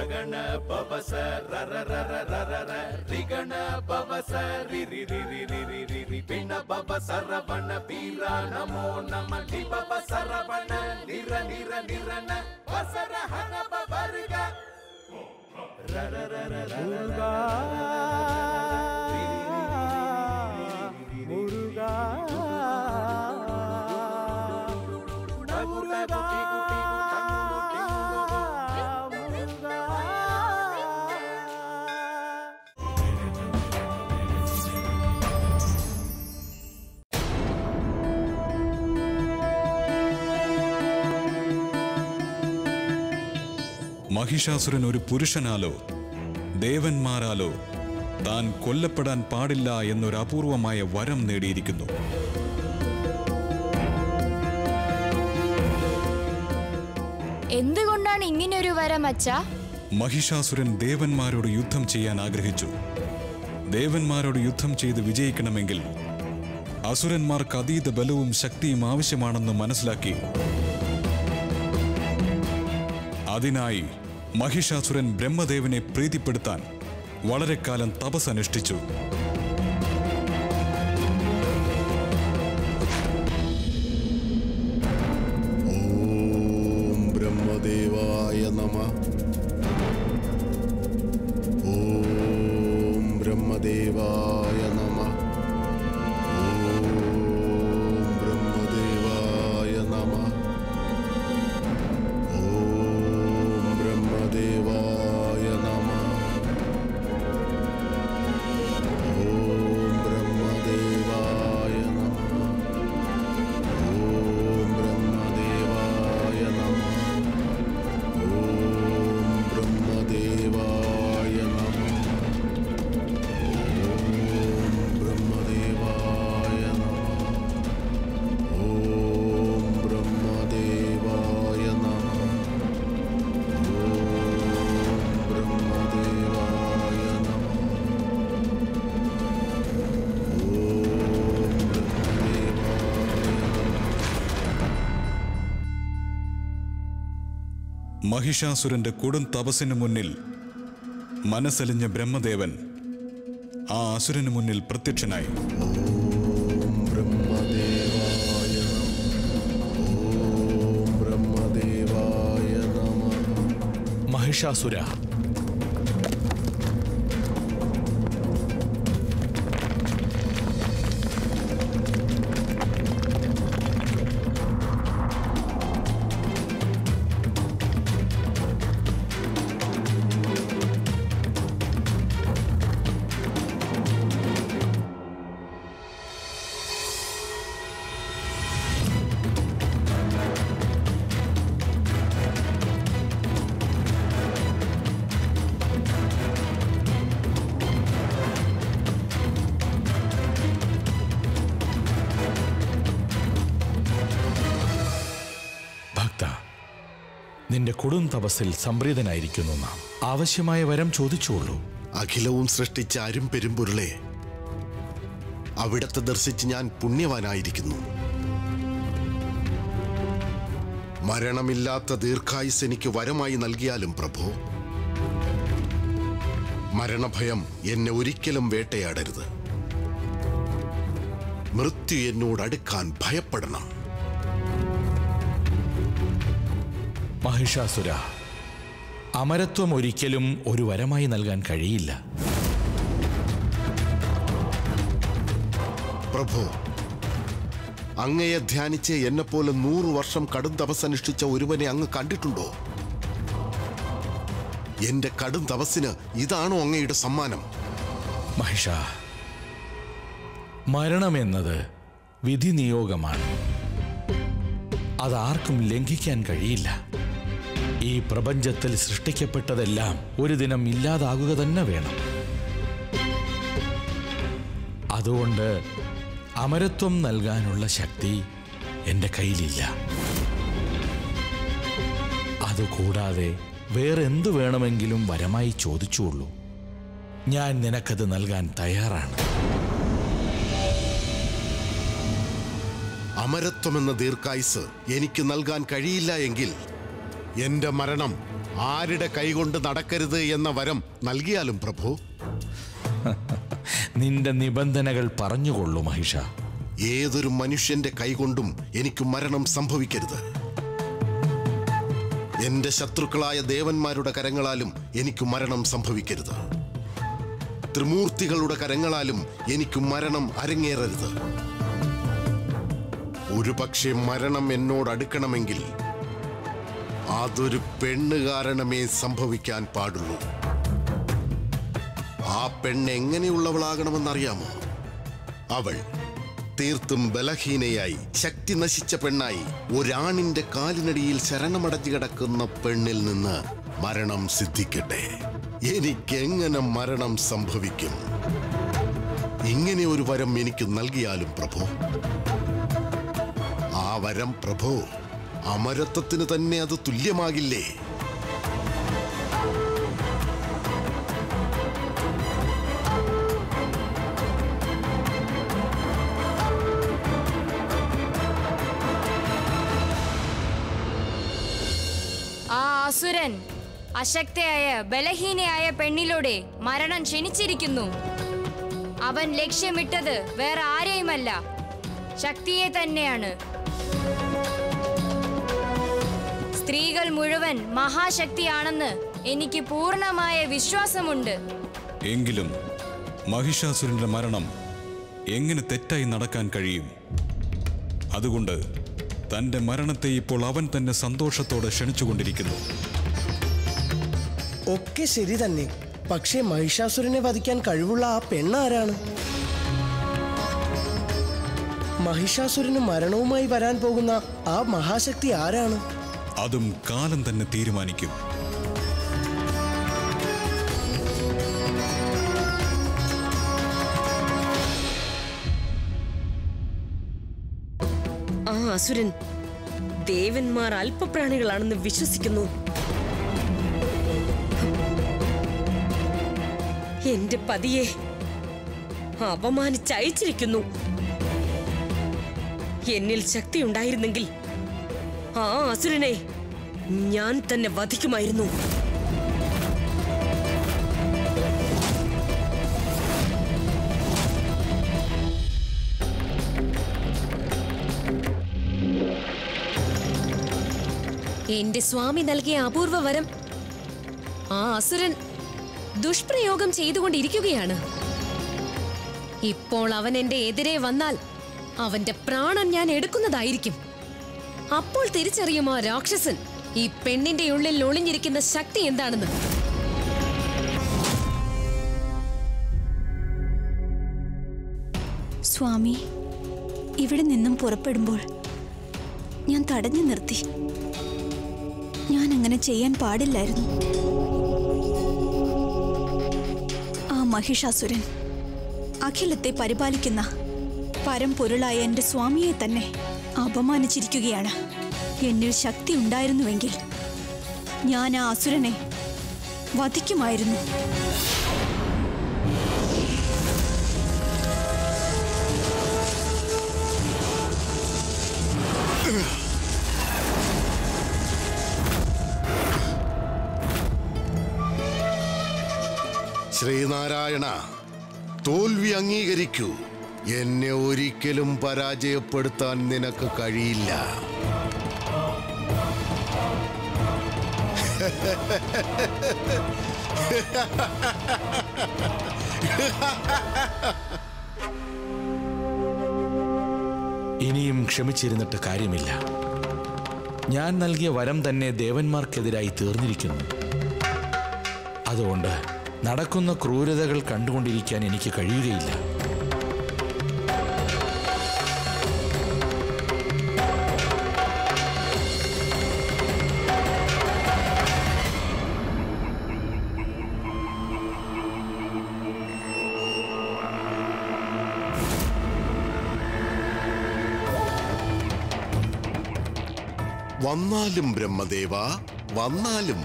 ರಗಣ ಪವಸ ರರ ರರ ರರ ರ ರಿಗಣ ಪವಸ ರಿ ರಿ ರಿ ರಿ ರಿ ರಿ ರಿ ರಿ ಪಿಣ ಪವ ಸರವಣ ಪೀರ ನಮೋ ನಮ ಲಿ ಪವ ಸರವಣ ನಿರ ನಿರ ನಿರನ ವಸರ ಹನ ಪವರ್ಗ ರರ ರರ ರರ മഹിഷാസുരൻ ഒരു പുരുഷനാലോ ദേവന്മാരാലോ താൻ കൊല്ലപ്പെടാൻ പാടില്ല എന്നൊരു അപൂർവമായ വരം നേടിയിരിക്കുന്നു. എന്തുകൊണ്ടാണ് ഇങ്ങനെയൊരു വരം അച്ഛാ? മഹിഷാസുരൻ ദേവന്മാരോട് യുദ്ധം ചെയ്യാൻ ആഗ്രഹിച്ചു. ദേവന്മാരോട് യുദ്ധം ചെയ്ത് വിജയിക്കണമെങ്കിൽ അസുരന്മാർക്ക് അതീത ബലവും ശക്തിയും ആവശ്യമാണെന്ന് മനസ്സിലാക്കി. അതിനായി മഹിഷാസുരൻ ബ്രഹ്മദേവനെ പ്രീതിപ്പെടുത്താൻ വളരെ കാലം തപസ് അനുഷ്ഠിച്ചു ഓം ബ്രഹ്മദേവായ നമ. ഓം ബ്രഹ്മദേവായ മഹിഷാസുരന്റെ കൊടും തപസ്സിനു മുന്നിൽ മനസ്സലിഞ്ഞ ബ്രഹ്മദേവൻ ആ അസുരന് മുന്നിൽ പ്രത്യക്ഷനായി. ഓം ബ്രഹ്മദേവായ നമ. ഓം ബ്രഹ്മദേവായ നമ മഹിഷാസുര നിന്റെ കൊടും തപസ്സിൽ സംപ്രീതനായിരിക്കുന്നു നാം. ആവശ്യമായ വരം ചോദിച്ചോളൂ അഖിലവും സൃഷ്ടിച്ച അരും പെരുമ്പൊരുളെ അവിടത്തെ ദർശിച്ച് ഞാൻ പുണ്യവാനായിരിക്കുന്നു. മരണമില്ലാത്ത ദീർഘായുസ് എനിക്ക് വരമായി നൽകിയാലും പ്രഭു മരണഭയം എന്നെ ഒരിക്കലും വേട്ടയാടരുത്. മൃത്യു എന്നോട് അടുക്കാൻ ഭയപ്പെടണം. മഹിഷാസുര അമരത്വം ഒരിക്കലും ഒരു വരമായി നൽകാൻ കഴിയില്ല. പ്രഭു അങ്ങയെ ധ്യാനിച്ച് എന്നെപ്പോലെ നൂറു വർഷം കടും തപസ്സനുഷ്ഠിച്ച ഒരുവനെ അങ്ങ് കണ്ടിട്ടുണ്ടോ? എന്റെ കടും തപസ്സിന് ഇതാണോ അങ്ങയുടെ സമ്മാനം? മഹിഷ മരണമെന്നത് വിധി നിയോഗമാണ് അതാർക്കും ലംഘിക്കാൻ കഴിയില്ല. ഈ പ്രപഞ്ചത്തിൽ സൃഷ്ടിക്കപ്പെട്ടതെല്ലാം ഒരു ദിനം ഇല്ലാതാകുക തന്നെ വേണം. അതുകൊണ്ട് അമരത്വം നൽകാനുള്ള ശക്തി എന്റെ കയ്യിലില്ല. അതുകൂടാതെ വേറെന്തു വേണമെങ്കിലും വരമായി ചോദിച്ചുള്ളൂ ഞാൻ നിനക്കത് നൽകാൻ തയ്യാറാണ്. അമരത്വമെന്ന ദീർഘായുസ് എനിക്ക് നൽകാൻ കഴിയില്ല എങ്കിൽ എന്റെ മരണം ആരുടെ കൈകൊണ്ട് നടക്കരുത് എന്ന വരം നൽകിയാലും പ്രഭു? നിന്റെ നിബന്ധനകൾ പറഞ്ഞുകൊള്ളു മഹിഷ. ഏതൊരു മനുഷ്യന്റെ കൈകൊണ്ടും എനിക്ക് മരണം സംഭവിക്കരുത്. എന്റെ ശത്രുക്കളായ ദേവന്മാരുടെ കരങ്ങളാലും എനിക്ക് മരണം സംഭവിക്കരുത്. ത്രിമൂർത്തികളുടെ കരങ്ങളാലും എനിക്ക് മരണം അരങ്ങേറരുത്. ഒരു പക്ഷേ മരണം എന്നോട് അടുക്കണമെങ്കിൽ അതൊരു പെണ്ണ് കാരണമേ സംഭവിക്കാൻ പാടുള്ളൂ. ആ പെണ്ണ് എങ്ങനെയുള്ളവളാകണമെന്നറിയാമോ? അവൾ തീർത്തും ബലഹീനയായി ശക്തി നശിച്ച പെണ്ണായി ഒരാണിന്റെ കാലിനടിയിൽ ശരണമടഞ്ഞു കിടക്കുന്ന പെണ്ണിൽ നിന്ന് മരണം സിദ്ധിക്കട്ടെ. എനിക്കെങ്ങനെ മരണം സംഭവിക്കും? ഇങ്ങനെ ഒരു വരം എനിക്ക് നൽകിയാലും പ്രഭോ? ആ വരം പ്രഭു അമരത്വത്തിന് തന്നെ അത് തുല്യമാകില്ലേ? ആ അസുരൻ അശക്തയായ ബലഹീനയായ പെണ്ണിലൂടെ മരണം ക്ഷണിച്ചിരിക്കുന്നു. അവൻ ലക്ഷ്യമിട്ടത് വേറെ ആരെയുമല്ല ശക്തിയെ തന്നെയാണ്. സ്ത്രീകൾ മുഴുവൻ മഹാശക്തിയാണെന്ന് എനിക്ക് പൂർണമായ വിശ്വാസമുണ്ട്. എങ്കിലും മഹിഷാസുരന്റെ മരണം എങ്ങനെ തെറ്റായി നടക്കാൻ കഴിയും? അതുകൊണ്ട് തന്റെ മരണത്തെ ഇപ്പോൾ അവൻ തന്നെ സന്തോഷത്തോടെ ക്ഷണിച്ചുകൊണ്ടിരിക്കുന്നു. ഒക്കെ ശരി തന്നെ. പക്ഷേ മഹിഷാസുരനെ വധിക്കാൻ കഴിവുള്ള ആ പെണ്ണാരാണ് മഹിഷാസുരന് മരണവുമായി വരാൻ പോകുന്ന ആ മഹാശക്തി ആരാണ്? അതും കാലം തന്നെ തീരുമാനിക്കും. ആ അസുരൻ. ദേവന്മാർ അല്പപ്രാണികളാണെന്ന് വിശ്വസിക്കുന്നു. എന്റെ പതിയെ അപമാനിച്ചയച്ചിരിക്കുന്നു. എന്നിൽ ശക്തി ഉണ്ടായിരുന്നെങ്കിൽ ആ അസുരനെ ഞാൻ തന്നെ വധിക്കുമായിരുന്നു. എന്റെ സ്വാമി നൽകിയ അപൂർവ വരം ആ അസുരൻ ദുഷ്പ്രയോഗം ചെയ്തുകൊണ്ടിരിക്കുകയാണ്. ഇപ്പോൾ അവൻ എന്റെ എതിരെ വന്നാൽ അവന്റെ പ്രാണൻ ഞാൻ എടുക്കുന്നതായിരിക്കും. അപ്പോൾ തിരിച്ചറിയുമോ രാക്ഷസൻ ഈ പെണ്ണിന്റെ ഉള്ളിൽ ഒളിഞ്ഞിരിക്കുന്ന ശക്തി എന്താണെന്ന്? സ്വാമി ഇവിടെ നിന്നും പുറപ്പെടുമ്പോൾ ഞാൻ തടഞ്ഞു നിർത്തി. ഞാൻ അങ്ങനെ ചെയ്യാൻ പാടില്ലായിരുന്നു. ആ മഹിഷാസുരൻ അഖിലത്തെ പരിപാലിക്കുന്ന പരംപൊരുളായ എന്റെ സ്വാമിയെ തന്നെ അപമാനിച്ചിരിക്കുകയാണ്. എന്നിൽ ശക്തി ഉണ്ടായിരുന്നുവെങ്കിൽ ഞാൻ ആ അസുരനെ വധിക്കുമായിരുന്നു. ശ്രീനാരായണ തോൽവി അംഗീകരിക്കൂ. എന്നെ ഒരിക്കലും പരാജയപ്പെടുത്താൻ നിനക്ക് കഴിയില്ല. ഇനിയും ക്ഷമിച്ചിരുന്നിട്ട് കാര്യമില്ല. ഞാൻ നൽകിയ വരം തന്നെ ദേവന്മാർക്കെതിരായി തീർന്നിരിക്കുന്നു. അതുകൊണ്ട് നടക്കുന്ന ക്രൂരതകൾ കണ്ടുകൊണ്ടിരിക്കാൻ എനിക്ക് കഴിയുകയില്ല. വന്നാലും ബ്രഹ്മദേവ വന്നാലും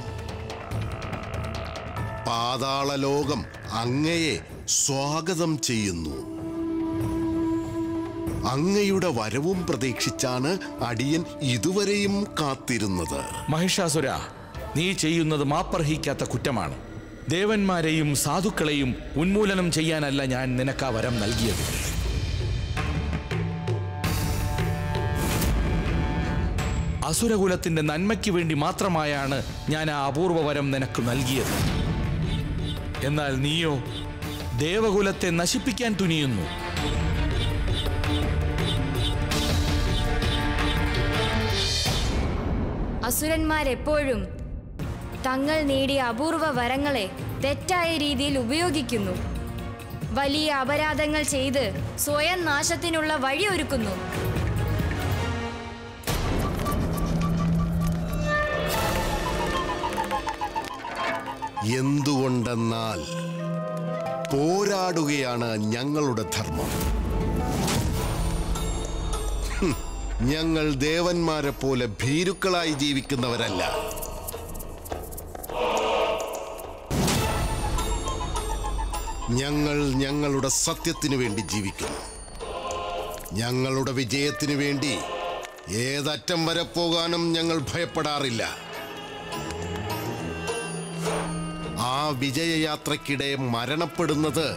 പാതാളലോകം അങ്ങയെ സ്വാഗതം ചെയ്യുന്നു. അങ്ങയുടെ വരവും പ്രതീക്ഷിച്ചാണ് അടിയൻ ഇതുവരെയും കാത്തിരുന്നത്. മഹിഷാസുര നീ ചെയ്യുന്നത് മാപ്പർഹിക്കാത്ത കുറ്റമാണ്. ദേവന്മാരെയും സാധുക്കളെയും ഉന്മൂലനം ചെയ്യാനല്ല ഞാൻ നിനക്കാ വരം നൽകിയത്. അസുരകുലത്തിന്റെ നന്മയ്ക്ക് വേണ്ടി മാത്രമായാണ് ഞാൻ ആ അപൂർവവരം നിനക്ക് നൽകിയത്. എന്നാൽ നീയോ ദേവകുലത്തെ നശിപ്പിക്കാൻ തുനിയുന്നു. അസുരന്മാരെപ്പോഴും തങ്ങൾ നേടിയ അപൂർവ വരങ്ങളെ തെറ്റായ രീതിയിൽ ഉപയോഗിക്കുന്നു. വലിയ അപരാധങ്ങൾ ചെയ്ത് സ്വയം നാശത്തിനുള്ള വഴിയൊരുക്കുന്നു. എന്തുകൊണ്ടെന്നാൽ പോരാടുകയാണ് ഞങ്ങളുടെ ധർമ്മം. ഞങ്ങൾ ദേവന്മാരെ പോലെ ഭീരുക്കളായി ജീവിക്കുന്നവരല്ല. ഞങ്ങൾ ഞങ്ങളുടെ സത്യത്തിനു വേണ്ടി ജീവിക്കുന്നു. ഞങ്ങളുടെ വിജയത്തിനു വേണ്ടി ഏതറ്റം വരെ പോകാനും ഞങ്ങൾ ഭയപ്പെടാറില്ല. ആ വിജയയാത്രക്കിടെ മരണപ്പെടുന്നത്.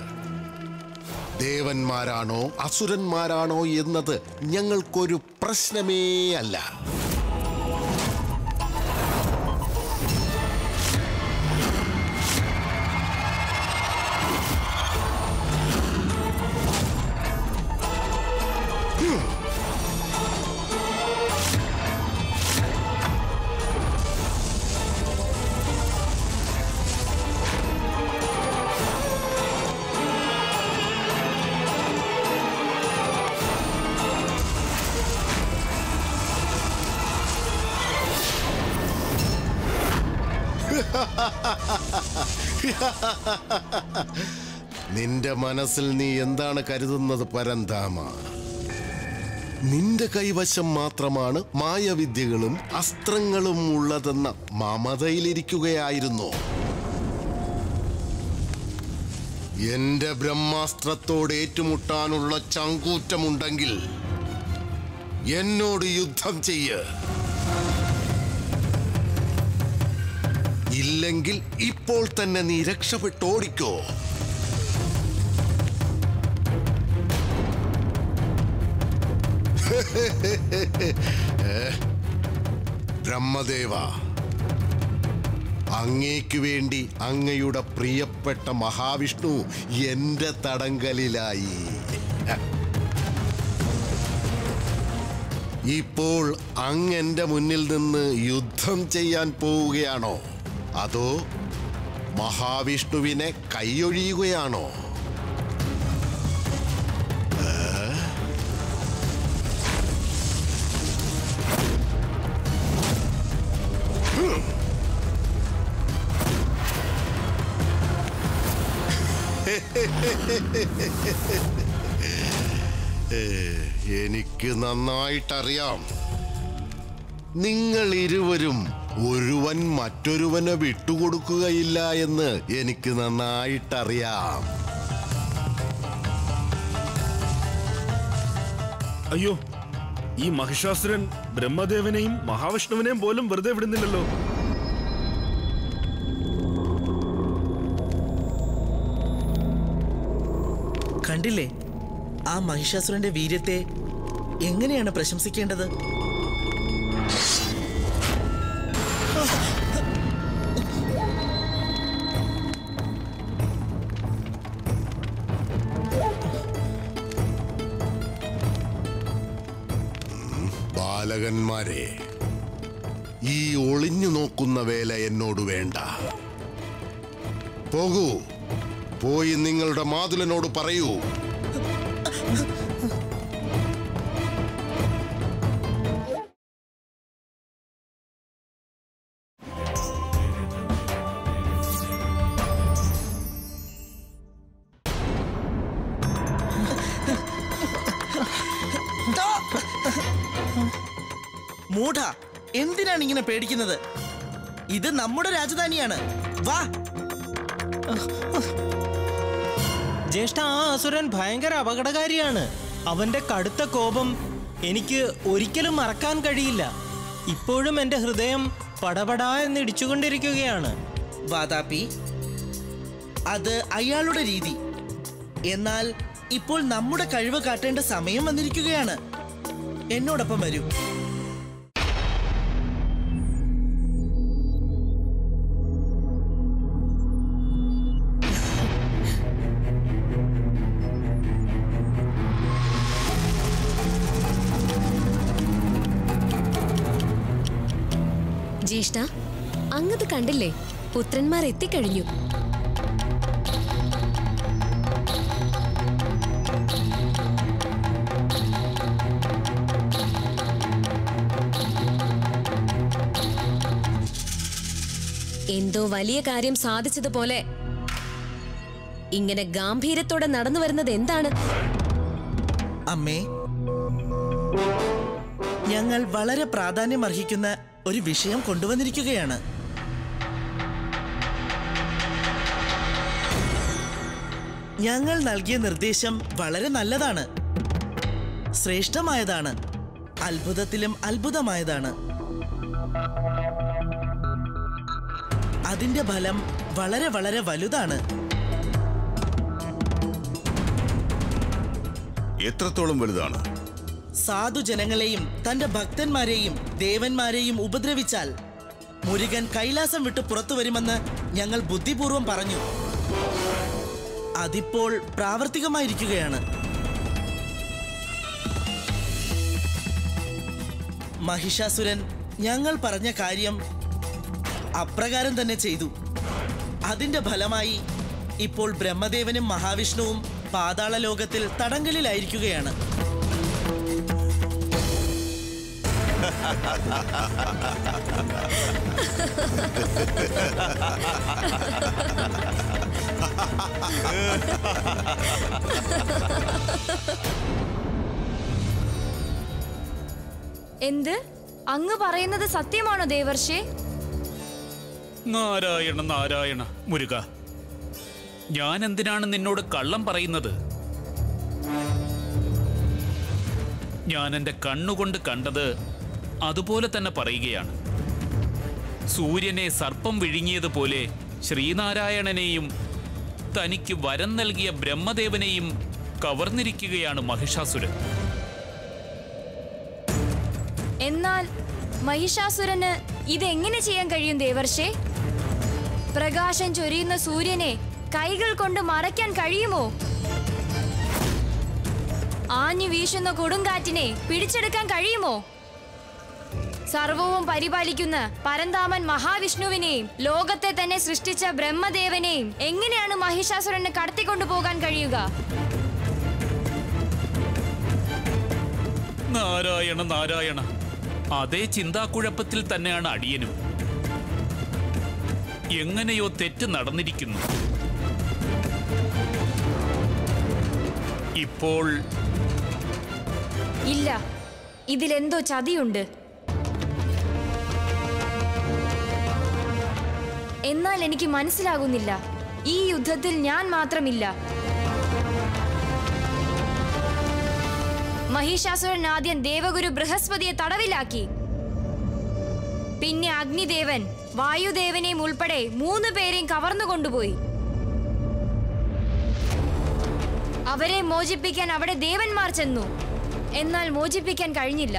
ദേവന്മാരാണോ അസുരന്മാരാണോ എന്നത് ഞങ്ങൾക്കൊരു പ്രശ്നമേ അല്ല നിന്റെ മനസ്സിൽ നീ എന്താണ് കരുതുന്നത് പരന്താമ? നിന്റെ കൈവശം മാത്രമാണ് മായവിദ്യകളും അസ്ത്രങ്ങളും ഉള്ളതെന്ന മമതയിലിരിക്കുകയായിരുന്നു. എന്റെ ബ്രഹ്മാസ്ത്രത്തോട് ഏറ്റുമുട്ടാനുള്ള ചങ്കൂറ്റമുണ്ടെങ്കിൽ എന്നോട് യുദ്ധം ചെയ്യ്. ഇല്ലെങ്കിൽ ഇപ്പോൾ തന്നെ നീ രക്ഷപ്പെട്ടോടിക്കോ. ബ്രഹ്മദേവ അങ്ങേക്ക് വേണ്ടി അങ്ങയുടെ പ്രിയപ്പെട്ട മഹാവിഷ്ണു എന്റെ തടങ്കലിലായി. ഇപ്പോൾ അങ്ങ് എന്റെ മുന്നിൽ നിന്ന് യുദ്ധം ചെയ്യാൻ പോവുകയാണോ? അതോ മഹാവിഷ്ണുവിനെ കൈയൊഴിയുകയാണോ? എനിക്ക് നന്നായിട്ടറിയാം. നിങ്ങൾ ഇരുവരും ഒരുവൻ മറ്റൊരുവനെ വിട്ടുകൊടുക്കുകയില്ല എന്ന് എനിക്ക് നന്നായിട്ടറിയാം. അയ്യോ ഈ മഹിഷാസുരൻ ബ്രഹ്മദേവനെയും മഹാവിഷ്ണുവിനെയും പോലും വെറുതെ വിടുന്നില്ലല്ലോ. കണ്ടില്ലേ? ആ മഹിഷാസുരന്റെ വീര്യത്തെ എങ്ങനെയാണ് പ്രശംസിക്കേണ്ടത്? ബാലകന്മാരെ ഈ ഒളിഞ്ഞു നോക്കുന്ന വേല എന്നോട് വേണ്ട. പോകൂ പോയി നിങ്ങളുടെ മാതുലനോട് പറയൂ. മൂഢ എന്തിനാണ് ഇങ്ങനെ പേടിക്കുന്നത്? ഇത് നമ്മുടെ രാജധാനിയാണ്. വാ. ജ്യേഷ്ഠ ആ അസുരൻ ഭയങ്കര അപകടകാരിയാണ്. അവന്റെ കടുത്ത കോപം എനിക്ക് ഒരിക്കലും മറക്കാൻ കഴിയില്ല. ഇപ്പോഴും എന്റെ ഹൃദയം പടപടാ എന്ന് ഇടിച്ചുകൊണ്ടിരിക്കുകയാണ്. വാതാപി അത് അയാളുടെ രീതി. എന്നാൽ ഇപ്പോൾ നമ്മുടെ കഴിവ് കാട്ടേണ്ട സമയം വന്നിരിക്കുകയാണ്. എന്നോടൊപ്പം വരൂ. ജ്യേഷ്ഠ അങ്ങത് കണ്ടില്ലേ? പുത്രന്മാർ എത്തിക്കഴിഞ്ഞു. എന്തോ വലിയ കാര്യം സാധിച്ചതുപോലെ ഇങ്ങനെ ഗാംഭീര്യത്തോടെ നടന്നു വരുന്നത് എന്താണ്? അമ്മേ ഞങ്ങൾ വളരെ പ്രാധാന്യം അർഹിക്കുന്ന ഒരു വിഷയം കൊണ്ടുവന്നിരിക്കുകയാണ്. ഞങ്ങൾ നൽകിയ നിർദ്ദേശം വളരെ നല്ലതാണ്. ശ്രേഷ്ഠമായതാണ്. അത്ഭുതത്തിലും അത്ഭുതമായതാണ്. അതിന്റെ ഫലം വളരെ വളരെ വലുതാണ്. എത്രത്തോളം വലുതാണ്? സാധുജനങ്ങളെയും തന്റെ ഭക്തന്മാരെയും ദേവന്മാരെയും ഉപദ്രവിച്ചാൽ മുരുകൻ കൈലാസം വിട്ട് പുറത്തു വരുമെന്ന് ഞങ്ങൾ ബുദ്ധിപൂർവം പറഞ്ഞു. അതിപ്പോൾ പ്രാവർത്തികമായിരിക്കുകയാണ്. മഹിഷാസുരൻ ഞങ്ങൾ പറഞ്ഞ കാര്യം അപ്രകാരം തന്നെ ചെയ്തു. അതിന്റെ ഫലമായി ഇപ്പോൾ ബ്രഹ്മദേവനും മഹാവിഷ്ണുവും പാതാള ലോകത്തിൽ തടങ്കലിലായിരിക്കുകയാണ്. എന്ത്? അങ്ങ് പറയുന്നത് സത്യമാണോ ദേവർഷേ? നാരായണ നാരായണ മുരുക. ഞാൻ എന്തിനാണ് നിന്നോട് കള്ളം പറയുന്നത്? ഞാൻ എന്റെ കണ്ണുകൊണ്ട് കണ്ടത് അതുപോലെ തന്നെ പറയുകയാണ്. സൂര്യനെ സർപ്പം വിഴുങ്ങിയതുപോലെ ശ്രീനാരായണനെയും തനിക്ക് വരം നൽകിയ ബ്രഹ്മദേവനെയും കവർന്നിരിക്കുകയാണ് മഹിഷാസുരൻ. എന്നാൽ മഹിഷാസുരന് ഇതെങ്ങനെ ചെയ്യാൻ കഴിയും ദേവർഷേ? പ്രകാശം ചൊരിയുന്ന സൂര്യനെ കൈകൾ കൊണ്ട് മറയ്ക്കാൻ കഴിയുമോ? ആഞ്ഞു വീശുന്ന കൊടുങ്കാറ്റിനെ പിടിച്ചെടുക്കാൻ കഴിയുമോ? സർവവും പരിപാലിക്കുന്ന പരന്താമൻ മഹാവിഷ്ണുവിനെയും ലോകത്തെ തന്നെ സൃഷ്ടിച്ച ബ്രഹ്മദേവനെയും എങ്ങനെയാണ് മഹിഷാസുരന് കടത്തിക്കൊണ്ടു പോകാൻ കഴിയുക? നാരായണ നാരായണ. അതേ ചിന്താക്കുഴപ്പത്തിൽ തന്നെയാണ് അടിയനും. എങ്ങനെയോ തെറ്റ് നടന്നിരിക്കുന്നു. ഇപ്പോൾ ഇല്ല ഇതിലെന്തോ ചതിയുണ്ട്. എന്നാൽ എനിക്ക് മനസ്സിലാകുന്നില്ല. ഈ യുദ്ധത്തിൽ ഞാൻ മാത്രമില്ല. മഹിഷാസുരൻ ആദ്യം ദേവഗുരു ബൃഹസ്പതിയെ തടവിലാക്കി. പിന്നെ അഗ്നിദേവൻ വായുദേവനെയും ഉൾപ്പെടെ മൂന്ന് പേരെയും കവർന്നു കൊണ്ടുപോയി. അവരെ മോചിപ്പിക്കാൻ അവിടെ ദേവന്മാർ ചെന്നു. എന്നാൽ മോചിപ്പിക്കാൻ കഴിഞ്ഞില്ല.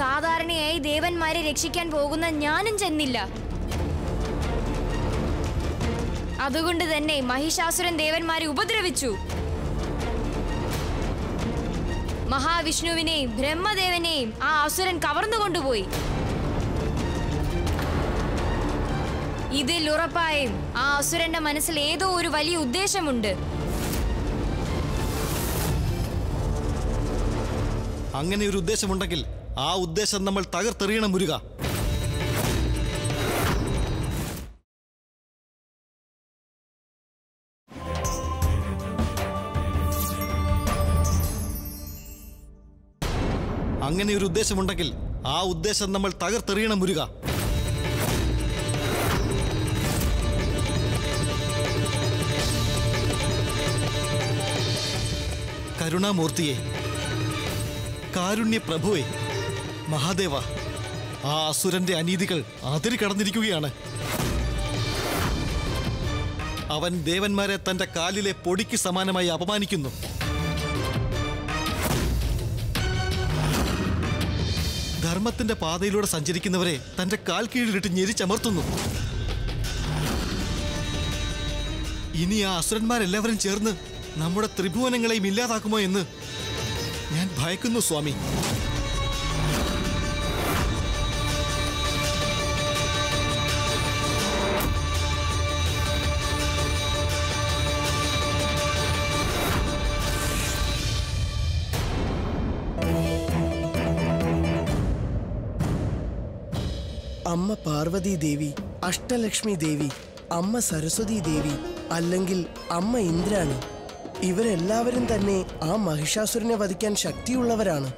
സാധാരണയായി ദേവന്മാരെ രക്ഷിക്കാൻ പോകുന്ന ഞാനും ചെന്നില്ല. അതുകൊണ്ട് തന്നെ മഹിഷാസുരൻ ദേവന്മാരെ ഉപദ്രവിച്ചു. മഹാവിഷ്ണുവിനെയും ബ്രഹ്മദേവനെയും ആ അസുരൻ കവർന്നുകൊണ്ടുപോയി ഇതിൽ ഉറപ്പായും ആ അസുരന്റെ മനസ്സിൽ ഏതോ ഒരു വലിയ ഉദ്ദേശമുണ്ട്. അങ്ങനെ ഒരു ഉദ്ദേശമുണ്ടെങ്കിൽ ആ ഉദ്ദേശം നമ്മൾ തകർത്തെറിയണം മുരുക. അങ്ങനെ ഒരു ഉദ്ദേശമുണ്ടെങ്കിൽ ആ ഉദ്ദേശം നമ്മൾ തകർത്തെറിയണം മുരുക. കരുണാമൂർത്തിയെ കാരുണ്യ പ്രഭുവെ മഹാദേവ ആ അസുരന്റെ അനീതികൾ അതിര് കടന്നിരിക്കുകയാണ്. അവൻ ദേവന്മാരെ തന്റെ കാലിലെ പൊടിക്ക് സമാനമായി അപമാനിക്കുന്നു. ധർമ്മത്തിന്റെ പാതയിലൂടെ സഞ്ചരിക്കുന്നവരെ തന്റെ കാൽ കീഴിലിട്ട് ഞെരിച്ചമർത്തുന്നു. ഇനി ആ അസുരന്മാരെല്ലാവരും ചേർന്ന് നമ്മുടെ ത്രിഭുവനങ്ങളെയും ഇല്ലാതാക്കുമോ എന്ന് ഞാൻ ഭയക്കുന്നു സ്വാമി. പാർവതി ദേവി അഷ്ടലക്ഷ്മി ദേവി അമ്മ സരസ്വതി ദേവി അല്ലെങ്കിൽ അമ്മ ഇന്ദ്രാണി. ഇവരെല്ലാവരും തന്നെ ആ മഹിഷാസുരനെ വധിക്കാൻ ശക്തിയുള്ളവരാണ്.